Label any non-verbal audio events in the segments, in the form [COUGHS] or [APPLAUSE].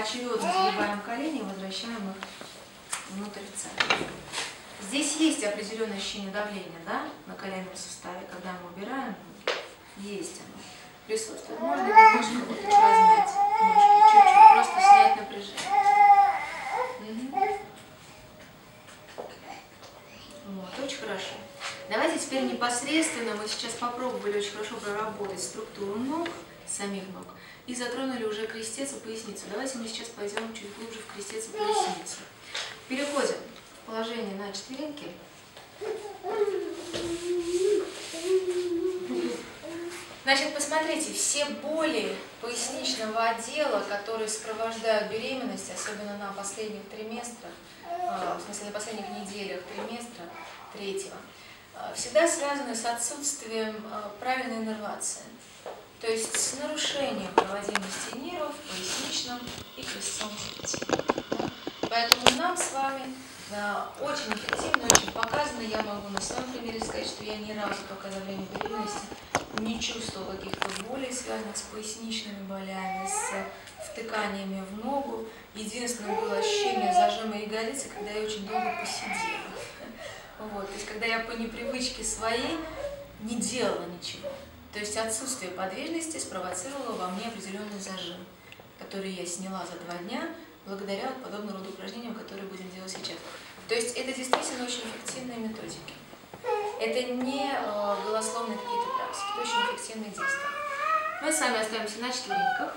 поочередно сгибаем колени и возвращаем их внутрь центра. Здесь есть определенное ощущение давления да, на коленном суставе, когда мы убираем Есть оно. Присутствует. Можно немножко вот размять ножки, чуть-чуть, просто снять напряжение. Угу. Вот, очень хорошо. Давайте теперь непосредственно, мы сейчас попробовали очень хорошо проработать структуру ног, самих ног, и затронули уже крестец и поясницу. Давайте мы сейчас пойдем чуть глубже в крестец и поясницу. Переходим в положение на четвереньки. Значит, посмотрите, все боли поясничного отдела, которые сопровождают беременность, особенно на последних триместрах, а, в смысле на последних неделях триместра третьего, а, всегда связаны с отсутствием а, правильной иннервации. То есть с нарушением проводимости нервов в поясничном и крестцом хребте. Поэтому нам с вами очень эффективно, очень показано. Я могу на своем примере сказать, что я ни разу пока за время беременности не чувствовала каких-то болей, связанных с поясничными болями, с втыканиями в ногу. Единственное было ощущение зажима ягодицы, когда я очень долго посидела. [LAUGHS] Вот, то есть, когда я по непривычке своей не делала ничего. То есть, отсутствие подвижности спровоцировало во мне определенный зажим, который я сняла за два дня благодаря подобного рода упражнениям, которые будем делать сейчас. То есть, это действительно очень эффективные методики. Это не э, голословные какие-то практики, это очень эффективные действия. Мы с вами остаемся на четвереньках.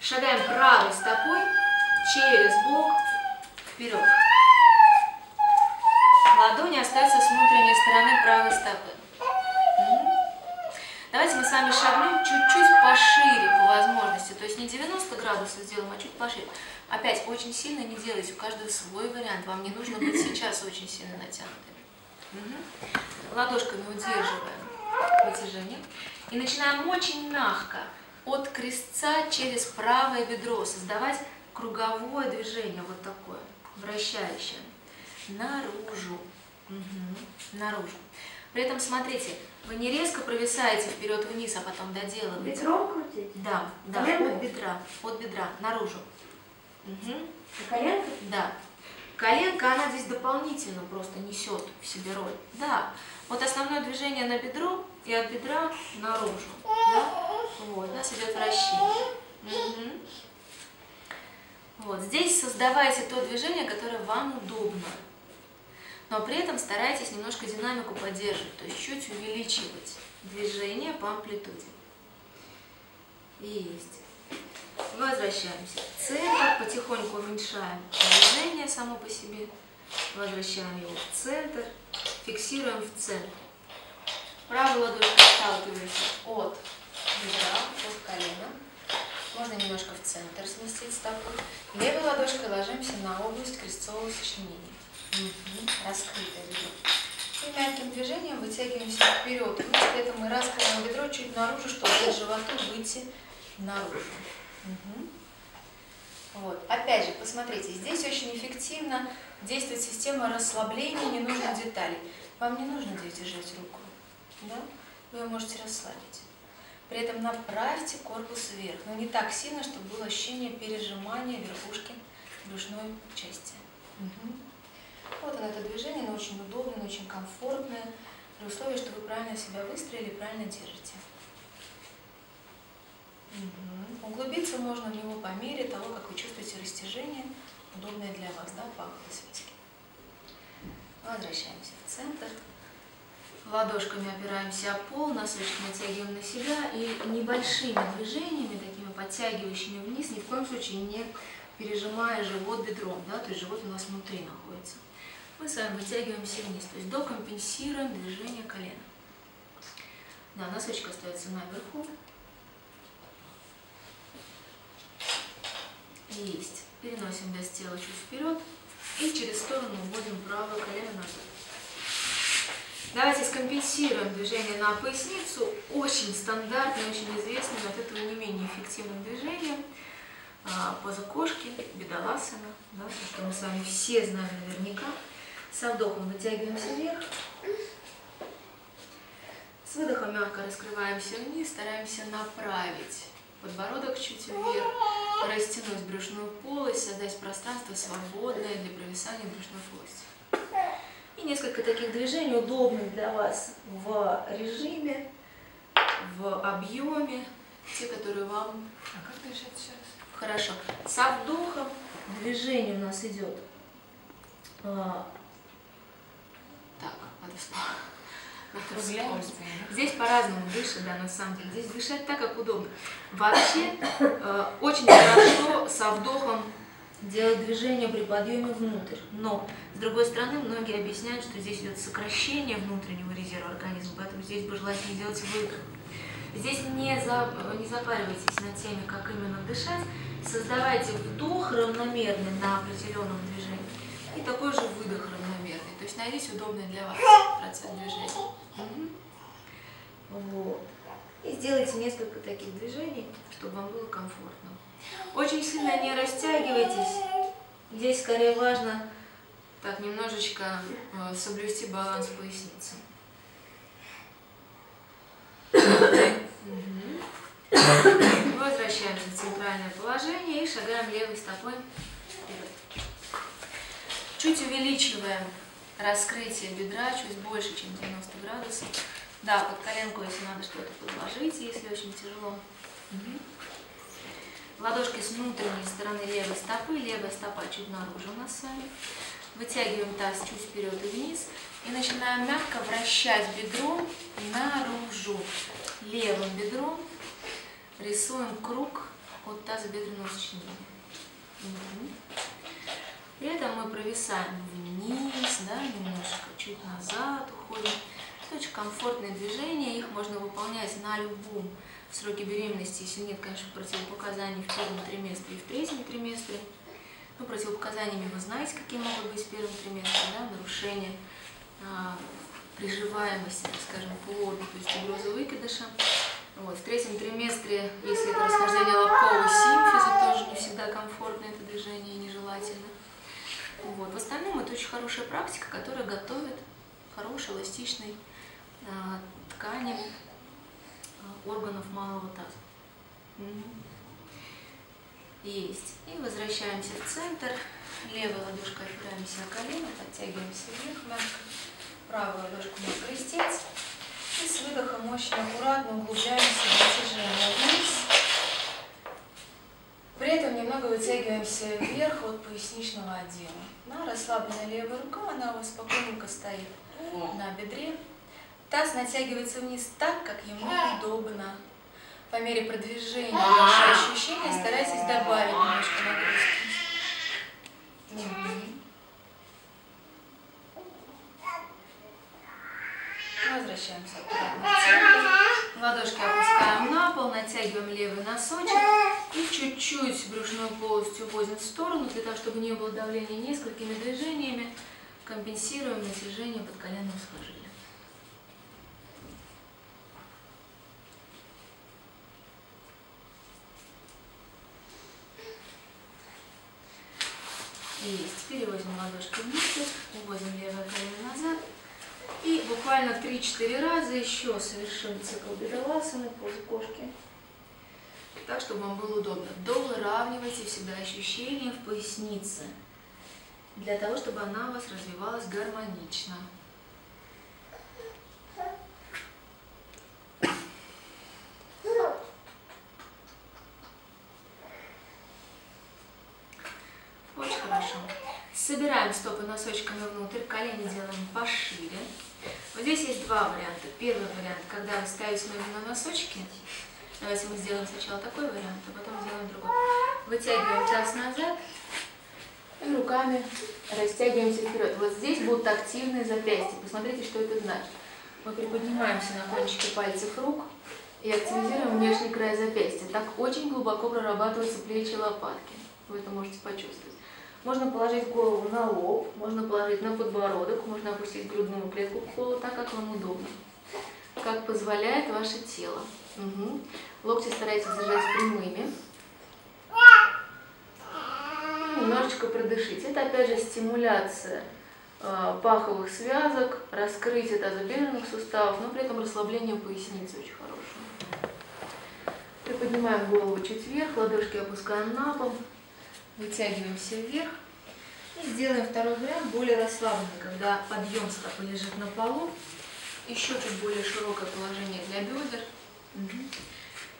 Шагаем правой стопой через бок вперед. Ладони остаются с внутренней стороны правой стопы. Давайте мы с вами шагнем чуть-чуть пошире по возможности. То есть не 90 градусов сделаем, а чуть пошире. Опять, очень сильно не делайте, у каждого свой вариант. Вам не нужно быть сейчас очень сильно натянутым. Угу. Ладошками удерживаем вытяжение. И начинаем очень мягко от крестца через правое бедро создавать круговое движение, вот такое, вращающее, наружу, угу. наружу. При этом, смотрите, вы не резко провисаете вперед-вниз, а потом доделываете. Бедром крутить? Да, да, от бедра, от бедра, наружу. Угу. коленка? Да. Коленка, она здесь дополнительно просто несет в себе роль. Да. Вот основное движение на бедро и от бедра наружу. Да? Вот, у нас идет вращение. Угу. Вот, здесь создавайте то движение, которое вам удобно. Но при этом старайтесь немножко динамику поддерживать, то есть чуть увеличивать движение по амплитуде. Есть. Возвращаемся. Центр, потихоньку уменьшаем движение само по себе. Возвращаем его в центр, фиксируем в центр. Правой ладошкой отталкиваемся от бедра, от колена. Можно немножко в центр сместить стопу. Левой ладошкой ложимся на область крестцового сочленения. Угу. Раскрытое бедро. И мягким движением вытягиваемся вперед. Вниз, при этом мы раскрываем бедро чуть наружу, чтобы от животу выйти наружу. Угу. Вот. Опять же, посмотрите, здесь очень эффективно действует система расслабления ненужных деталей. Вам не нужно держать руку. Да? Вы ее можете расслабить. При этом направьте корпус вверх, но не так сильно, чтобы было ощущение пережимания верхушки брюшной части. Угу. Вот оно, это движение, оно очень удобное, оно очень комфортное, при условии, что вы правильно себя выстроили, правильно держите. Угу. Углубиться можно в него по мере того, как вы чувствуете растяжение, удобное для вас, да, по свечке. Возвращаемся в центр. Ладошками опираемся о пол, носочек натягиваем на себя и небольшими движениями, такими подтягивающими вниз, ни в коем случае не пережимая живот бедром, да, то есть живот у нас внутри находится. Мы с вами вытягиваемся вниз, то есть докомпенсируем движение колена. Да, носочек остается наверху, Есть. Переносим вес тела чуть вперед и через сторону вводим правое колено назад. Давайте скомпенсируем движение на поясницу. Очень стандартным, очень известным, от этого не менее эффективным движением. А, поза кошки, бедоласана, да, то, что мы с вами все знаем наверняка. Со вдохом вытягиваемся вверх. С выдохом мягко раскрываемся вниз, стараемся направить подбородок чуть вверх растянуть брюшную полость, создать пространство свободное для провисания брюшной полости. И несколько таких движений, удобных для вас в режиме, в объеме, те, которые вам... А как дышать сейчас? Хорошо. Со вдохом движение у нас идет. Надо. [LAUGHS] Здесь по-разному дышит, да, на самом деле. Здесь дышать так, как удобно. Вообще, [COUGHS] э, очень хорошо со вдохом делать движение при подъеме внутрь. Но, с другой стороны, многие объясняют, что здесь идет сокращение внутреннего резерва организма, поэтому здесь бы желательно делать выдох. Здесь не, за, не запаривайтесь над теми, как именно дышать. Создавайте вдох равномерный на определенном движении и такой же выдох равномерный. Есть найдите удобный для вас процесс движения. Вот. И сделайте несколько таких движений, чтобы вам было комфортно. Очень сильно не растягивайтесь. Здесь скорее важно так немножечко э, соблюсти баланс поясницы. Возвращаемся в центральное положение и шагаем левой стопой вперед. Чуть увеличиваем раскрытие бедра чуть больше, чем 90 градусов. Да, под коленку, если надо что-то подложите, если очень тяжело. Угу. Ладошки с внутренней стороны левой стопы, левая стопа чуть наружу у нас с вами. Вытягиваем таз чуть вперед и вниз. И начинаем мягко вращать бедром наружу. Левым бедром рисуем круг от тазобедренного сочинения. Угу. При этом мы провисаем вниз, да, немножко, чуть назад уходим. Это очень комфортные движения, их можно выполнять на любом сроке беременности, если нет, конечно, противопоказаний в первом триместре и в третьем триместре. Ну, противопоказаниями вы знаете, какие могут быть в первом триместре, да, нарушение а, приживаемости, скажем, плода, то есть угроза выкидыша. Вот. В третьем триместре, если это расхождение лобкового симфиза, тоже не всегда комфортно это движение и нежелательно. Вот. В остальном это очень хорошая практика, которая готовит хорошей эластичной а, ткани а, органов малого таза. Есть. И возвращаемся в центр. Левой ладошкой опираемся о колено, подтягиваемся вверх мягко. Правую ладошку на крестец. И с выдохом очень аккуратно углубляемся в движение вниз. Немного вытягиваемся вверх от поясничного отдела. На расслабленная левая рука, она у вас спокойненько стоит на бедре. Таз натягивается вниз так, как ему удобно. По мере продвижения ваши ощущения старайтесь добавить немножко нагрузки. Возвращаемся обратно. Ладошки опускаем на пол, натягиваем левый носочек и чуть-чуть брюшную полость уводим в сторону, для того, чтобы не было давления несколькими движениями, компенсируем натяжение подколенного сухожилия. Есть. Переводим ладошки вниз, уводим левое колено назад. И буквально 3-4 раза еще совершим цикл бедоласаны, позу кошки. Так, чтобы вам было удобно. Довыравнивайте всегда ощущения в пояснице, для того, чтобы она у вас развивалась гармонично. Очень хорошо. Собираем стопы носочками внутрь, колени делаем пошире. Вот здесь есть два варианта. Первый вариант, когда вы ставите ноги на носочки. Давайте мы сделаем сначала такой вариант, а потом сделаем другой. Вытягиваем таз назад и руками растягиваемся вперед. Вот здесь будут активные запястья. Посмотрите, что это значит. Мы приподнимаемся на кончике пальцев рук и активизируем внешний край запястья. Так очень глубоко прорабатываются плечи и лопатки. Вы это можете почувствовать. Можно положить голову на лоб, можно положить на подбородок, можно опустить грудную клетку к полу, так как вам удобно. Как позволяет ваше тело. Угу. Локти старайтесь держать прямыми. И немножечко продышите. Это опять же стимуляция э, паховых связок, раскрытие тазобедренных суставов, но при этом расслабление поясницы очень хорошее. поднимаем голову чуть вверх, ладошки опускаем на пол, вытягиваемся вверх. И сделаем второй вариант, более расслабленный, когда подъем стопы лежит на полу. Еще чуть более широкое положение для бедер.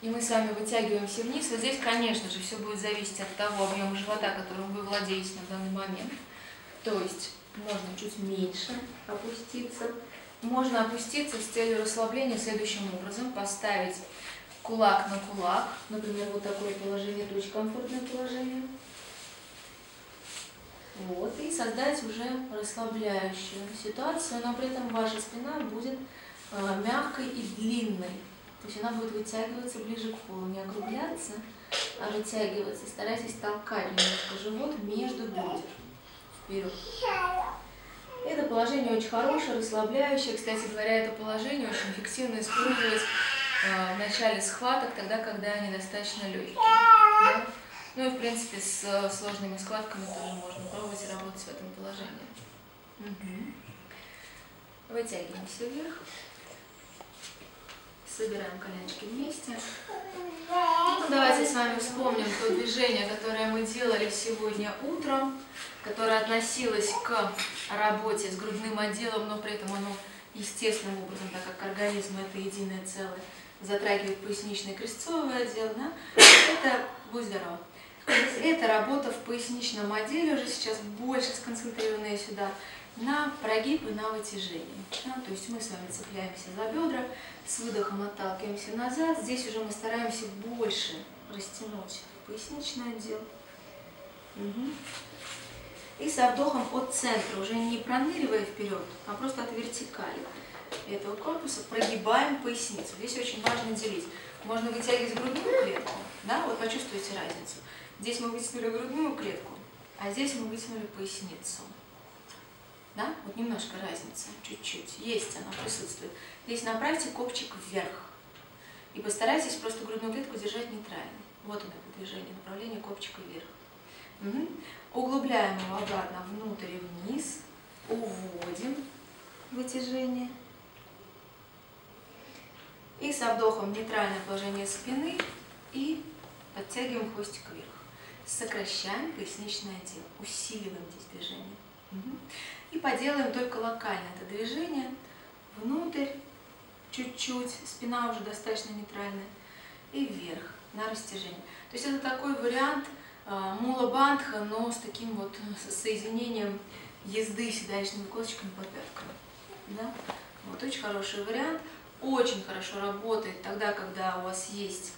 И мы с вами вытягиваемся вниз. Вот здесь, конечно же, все будет зависеть от того объема живота, которым вы владеете на данный момент. То есть можно чуть меньше опуститься. Можно опуститься с целью расслабления следующим образом. Поставить кулак на кулак. Например, вот такое положение, это очень комфортное положение. Вот, и создать уже расслабляющую ситуацию, но при этом ваша спина будет э, мягкой и длинной. То есть она будет вытягиваться ближе к полу, не округляться, а вытягиваться. Старайтесь толкать немножко живот между бедер. Вперед. Это положение очень хорошее, расслабляющее. Кстати говоря, это положение очень эффективно использовать э, в начале схваток, тогда, когда они достаточно легкие. Да? Ну и в принципе с э, сложными складками тоже можно пробовать работать в этом положении. Угу. Вытягиваемся вверх. Собираем коленочки вместе. Ну, давайте с вами вспомним то движение, которое мы делали сегодня утром, которое относилось к работе с грудным отделом, но при этом оно естественным образом, так как организм это единое целое, затрагивает поясничный крестцовый отдел, да? это будь здоров. Это работа в поясничном отделе, уже сейчас больше сконцентрированная сюда, на прогиб и на вытяжение. Да? То есть мы с вами цепляемся за бедра, с выдохом отталкиваемся назад. Здесь уже мы стараемся больше растянуть поясничный отдел. Угу. И со вдохом от центра, уже не проныривая вперед, а просто от вертикали этого корпуса прогибаем поясницу. Здесь очень важно делить. Можно вытягивать грудную клетку, да, вот почувствуйте разницу. Здесь мы вытянули грудную клетку, а здесь мы вытянули поясницу. Да? Вот немножко разница, чуть-чуть. Есть она, присутствует. Здесь направьте копчик вверх. И постарайтесь просто грудную клетку держать нейтрально. Вот оно, движение, направление копчика вверх. Угу. Углубляем его обратно внутрь и вниз. Уводим вытяжение. И со вдохом нейтральное положение спины и подтягиваем хвостик вверх. Сокращаем поясничный отдел, усиливаем здесь движение. Угу. И поделаем только локально это движение. Внутрь, чуть-чуть, спина уже достаточно нейтральная. И вверх, на растяжение. То есть это такой вариант э, мула бандха, но с таким вот соединением езды седалищными косточками по пяткам. Да? Вот очень хороший вариант. Очень хорошо работает тогда, когда у вас есть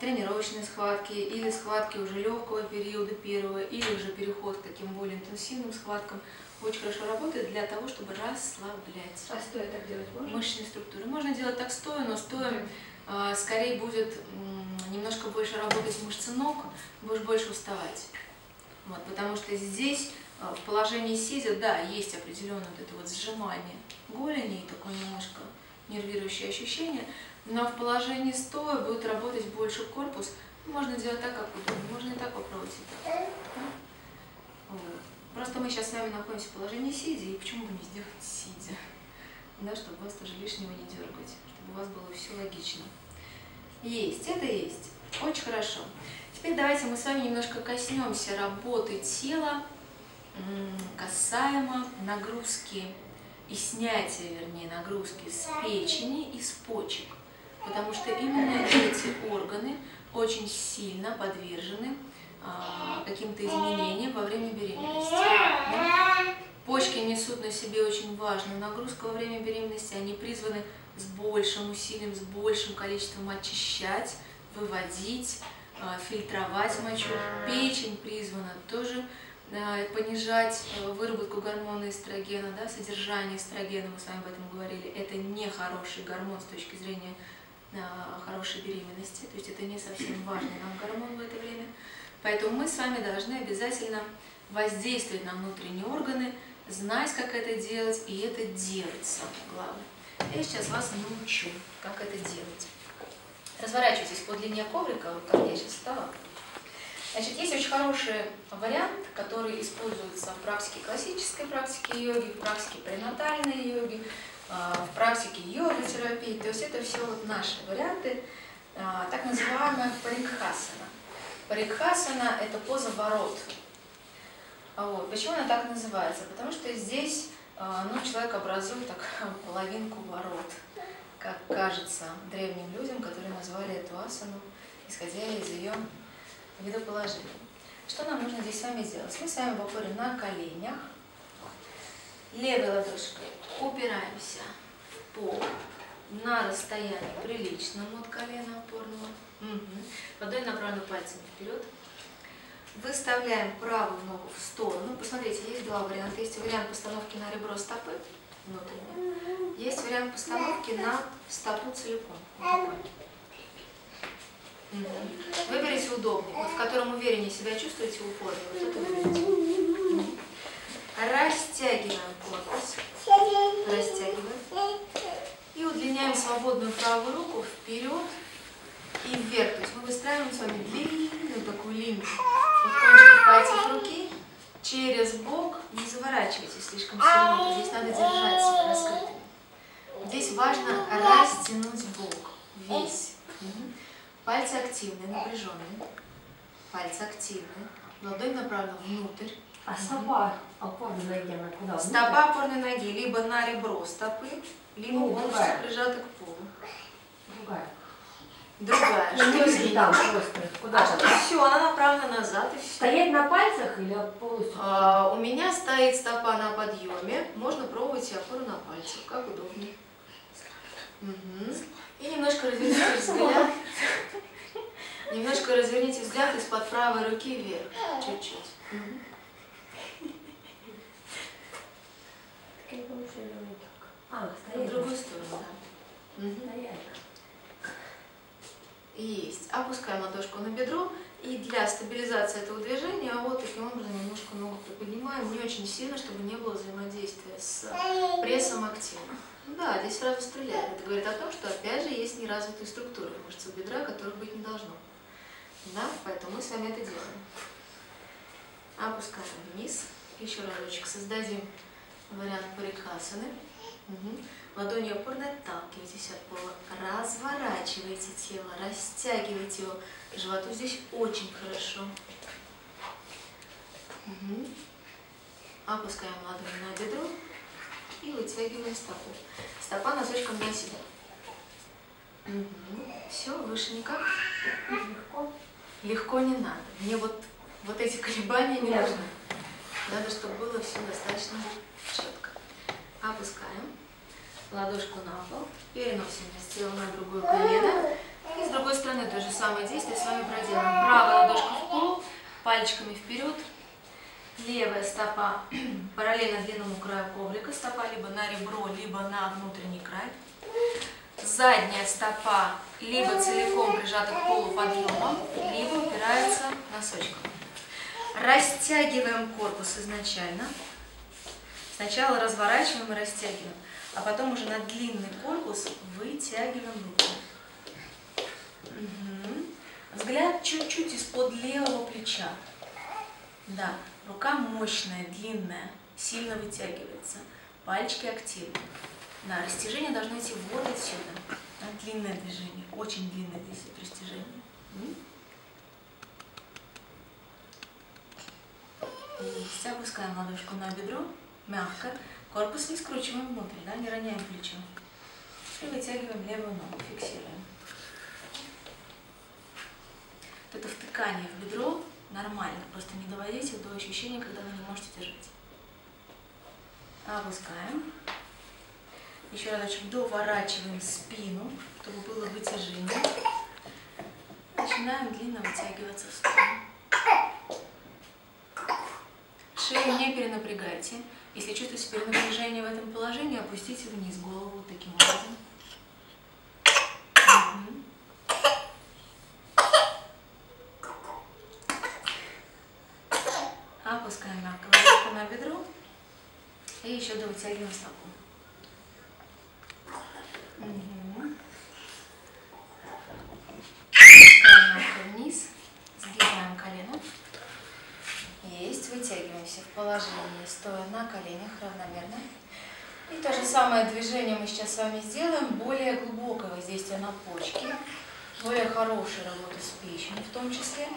тренировочные схватки или схватки уже легкого периода первого, или уже переход к таким более интенсивным схваткам, очень хорошо работает для того, чтобы расслаблять. А стоя так делать можно? Мышечные структуры. Можно делать так стоя, но стоя mm -hmm. скорее будет немножко больше работать мышцы ног, будешь больше уставать. Вот, потому что здесь а, в положении сидя, да, есть определенное вот это вот сжимание голени и такое немножко нервирующее ощущение, но в положении стоя будет работать больше корпус. Можно делать так, как удобно. Можно и так попробовать. И так. Вот. Просто мы сейчас с вами находимся в положении сидя, и почему бы не сделать сидя? Да, чтобы вас тоже лишнего не дергать, чтобы у вас было все логично. Есть, это есть. Очень хорошо. Теперь давайте мы с вами немножко коснемся работы тела касаемо нагрузки и снятия, вернее, нагрузки с печени и с почек потому что именно эти органы очень сильно подвержены а, каким-то изменениям во время беременности. Да? Почки несут на себе очень важную нагрузку во время беременности, они призваны с большим усилием, с большим количеством очищать, выводить, а, фильтровать мочу. Печень призвана тоже а, понижать э, выработку гормона эстрогена, да, содержание эстрогена, мы с вами об этом говорили, это не хороший гормон с точки зрения хорошей беременности, то есть это не совсем важный нам гормон в это время. Поэтому мы с вами должны обязательно воздействовать на внутренние органы, знать, как это делать, и это делать самое главное. Я сейчас вас научу, как это делать. Разворачивайтесь по длине коврика, вот как я сейчас стала. Значит, есть очень хороший вариант, который используется в практике классической практики йоги, в практике пренатальной йоги, в практике йога-терапии. То есть это все вот наши варианты. а, так называемая парикхасана. Парикхасана – это поза ворот. А вот. Почему она так называется? Потому что здесь а, ну, человек образует так, [LAUGHS] половинку ворот, как кажется древним людям, которые назвали эту асану, исходя из ее видоположения. Что нам нужно здесь с вами сделать? Мы с вами в опоре на коленях, левой ладошкой упираемся в пол на расстоянии приличному от колена опорного. Угу. Ладонь направлена пальцами вперед. Выставляем правую ногу в сторону. Посмотрите, есть два варианта. Есть вариант постановки на ребро стопы внутренне. Есть вариант постановки на стопу целиком. Выберите удобнее, вот в котором увереннее себя чувствуете упорно. Вот это выберите. Растягиваем корпус. Растягиваем. И удлиняем свободную правую руку вперед и вверх. То есть мы выстраиваем с вами длинную такую линию. Вот кончиком пальцев руки через бок. Не заворачивайтесь слишком сильно, здесь надо держать себя раскрытыми. Здесь важно растянуть бок весь. Пальцы активные, напряженные. Пальцы активные. Ладонь направлена внутрь. А стопа опорной ноги она куда? Стопа опорной ноги либо на ребро стопы, либо ну, полностью прижата к полу. Другая. Другая. Ну, что здесь? Там просто. Куда а, все, она направлена назад и все. Стоять на пальцах или полностью? А, у меня стоит стопа на подъеме. Можно пробовать и опору на пальцах, как удобнее. Угу. И немножко разверните взгляд. [LAUGHS] Немножко разверните взгляд из-под правой руки вверх. Чуть-чуть. А, в другую сторону, да. Угу. Есть. Опускаем ладошку на бедро. И для стабилизации этого движения вот таким образом немножко ногу приподнимаем, не очень сильно, чтобы не было взаимодействия с прессом активно. Да, здесь сразу стреляет. Это говорит о том, что опять же есть неразвитые структуры мышцы бедра, которых быть не должно. Да, поэтому мы с вами это делаем. Опускаем вниз. Еще разочек создадим вариант парикхасаны. Угу. Ладонью опорно отталкивайтесь от пола. Разворачивайте тело, растягивайте его. Животу здесь очень хорошо. Угу. Опускаем ладонь на бедро и вытягиваем стопу. Стопа носочком на себя. Угу. Все, выше никак. Легко. Легко не надо. Мне вот, вот эти колебания не нужны. Надо, чтобы было все достаточно четко. Опускаем ладошку на пол, переносим тело на другое колено. И с другой стороны то же самое действие с вами проделаем. Правая ладошка в пол, пальчиками вперед. Левая стопа [CLEARS THROAT] параллельно длинному краю коврика, стопа либо на ребро, либо на внутренний край. Задняя стопа либо целиком прижата к полу подъемом, либо упирается носочком. Растягиваем корпус изначально. Сначала разворачиваем и растягиваем, а потом уже на длинный корпус вытягиваем руку. Угу. Взгляд чуть-чуть из-под левого плеча. Да, рука мощная, длинная, сильно вытягивается. Пальчики активны. Да, растяжение должно идти вот отсюда. Да, длинное движение, очень длинное здесь растяжение. Есть. Опускаем ладошку на бедро, мягко. Корпус не скручиваем внутрь, да, не роняем плечо. И вытягиваем левую ногу, фиксируем. Вот это втыкание в бедро нормально, просто не доводите до ощущения, когда вы не можете держать. Опускаем. Еще разочек доворачиваем спину, чтобы было вытяжение. Начинаем длинно вытягиваться в спину. Шею не перенапрягайте. Если чувствуете перенапряжение в этом положении, опустите вниз голову таким образом. Опускаем мягко на бедро и еще довытягиваем стопу. Угу. Опускаем вниз, сгибаем колено. Есть, вытягиваемся в положении, стоя на коленях равномерно. И то же самое движение мы сейчас с вами сделаем, более глубокое воздействие на почки. более хорошей работы с печенью в том числе,